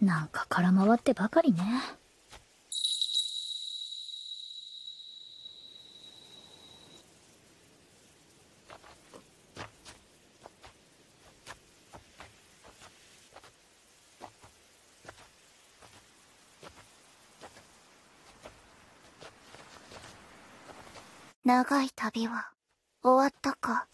なんか空回ってばかりね。長い旅は終わったか？